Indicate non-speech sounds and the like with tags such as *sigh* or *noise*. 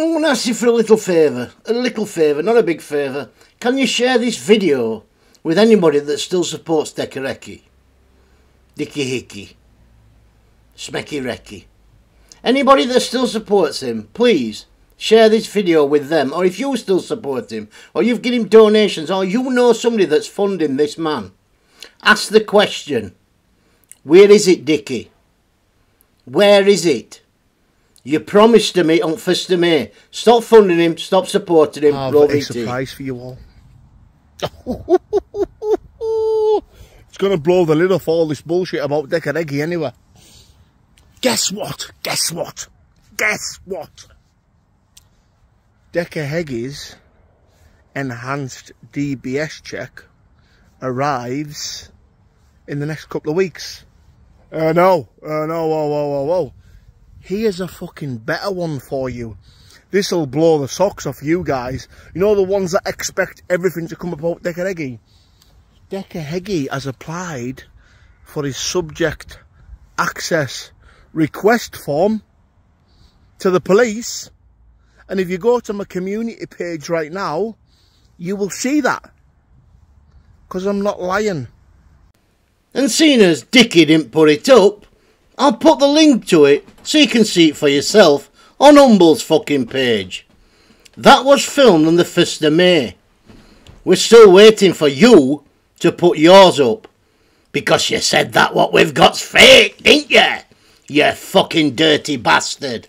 Oh, ask you for a little favour. A little favour, not a big favour. Can you share this video with anybody that still supports Decca Heggie? Dicky Hickey. Smecky Recky. Anybody that still supports him, please share this video with them. Or if you still support him, or you've given him donations, or you know somebody that's funding this man, ask the question, where is it, Dicky? Where is it? You promised to me on 1st of May. Stop funding him, stop supporting him. I've Roll a surprise for you all. *laughs* it's going to blow the lid off all this bullshit about Decca Heggie anyway. Guess what? Guess what? Guess what? Decca Heggie's enhanced DBS check arrives in the next couple of weeks. Uh, no, uh, no, whoa, whoa, whoa, whoa. Here's a fucking better one for you. This'll blow the socks off you guys. You know the ones that expect everything to come about Decca Heggie? Dekaregi has applied for his subject access request form to the police. And if you go to my community page right now, you will see that. Because I'm not lying. And seeing as Dicky didn't put it up, I'll put the link to it so you can see it for yourself on Humble's fucking page. That was filmed on the 1st of May. We're still waiting for you to put yours up. Because you said that what we've got's fake, didn't you? You fucking dirty bastard.